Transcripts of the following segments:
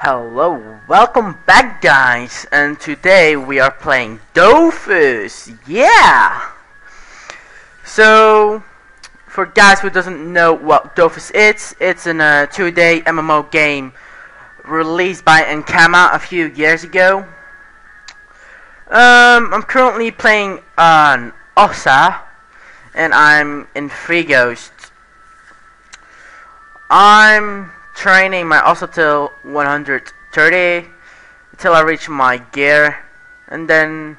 Hello, welcome back guys, and today we are playing Dofus, yeah! So, for guys who doesn't know what Dofus is, it's a uh, two-day MMO game released by Ankama a few years ago. Um, I'm currently playing on Ossa, and I'm in Frigost. I'm training my Ossa till 130 until I reach my gear. And then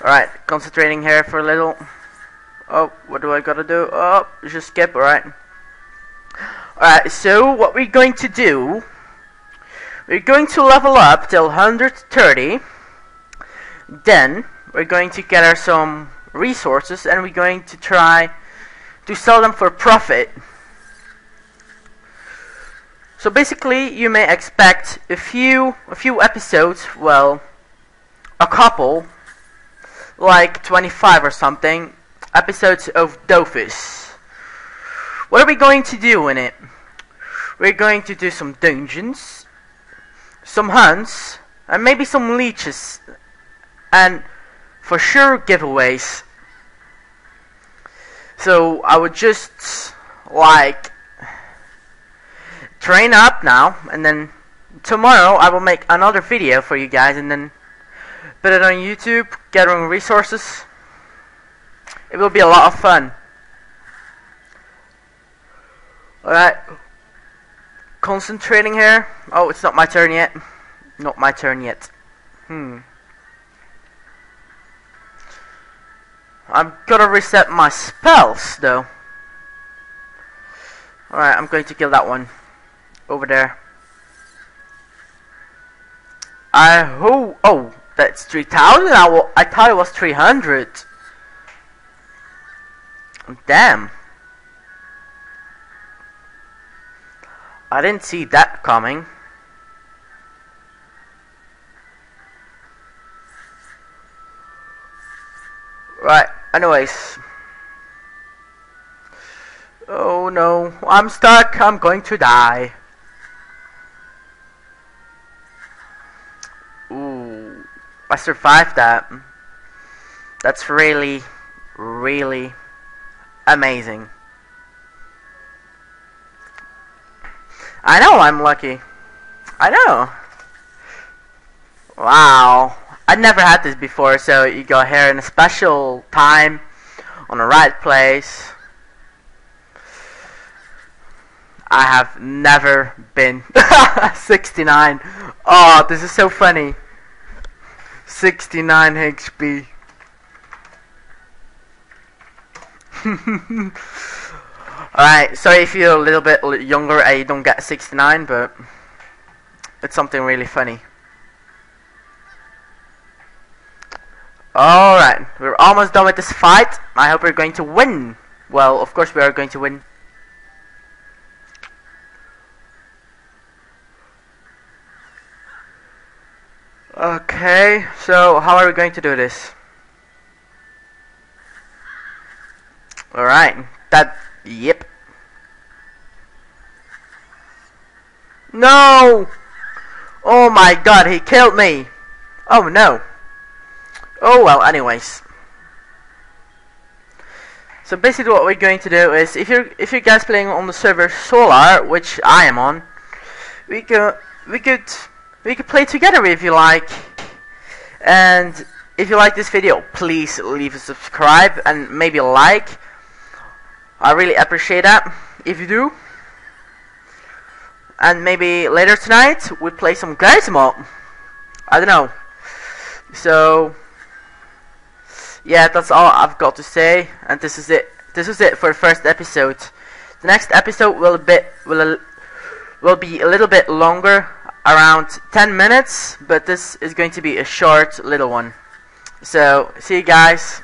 alright concentrating here for a little. Oh what do I gotta do? Oh just skip alright. Alright so what we're going to do we're going to level up till 130 then we're going to gather some resources and we're going to try to sell them for profit so basically, you may expect a few a few episodes, well, a couple, like 25 or something, episodes of Dofus. What are we going to do in it? We're going to do some dungeons, some hunts, and maybe some leeches, and for sure giveaways. So I would just like train up now, and then tomorrow I will make another video for you guys, and then put it on YouTube, gathering resources. It will be a lot of fun. Alright. Concentrating here. Oh, it's not my turn yet. Not my turn yet. Hmm. I'm gonna reset my spells, though. Alright, I'm going to kill that one over there. I hope. Oh, that's 3,000. I, I thought it was 300. Damn. I didn't see that coming. Right, anyways. Oh no, I'm stuck, I'm going to die. I survived that. That's really, really amazing. I know I'm lucky. I know. Wow. I never had this before, so you go here in a special time, on the right place. I have never been 69. Oh, this is so funny. 69 HP. Alright, sorry if you're a little bit younger and you don't get 69, but it's something really funny. Alright, we're almost done with this fight. I hope we're going to win. Well, of course we are going to win. Okay, so how are we going to do this? Alright, that, yep. No! Oh my god, he killed me! Oh no. Oh well, anyways. So basically what we're going to do is, if you're if you guys playing on the server Solar, which I am on, we could we could we could play together if you like. And if you like this video, please leave a subscribe and maybe a like. I really appreciate that if you do. And maybe later tonight we play some Geismo. I don't know. So yeah, that's all I've got to say, and this is it. This is it for the first episode. The next episode will be will a, will be a little bit longer around 10 minutes, but this is going to be a short little one. So, see you guys.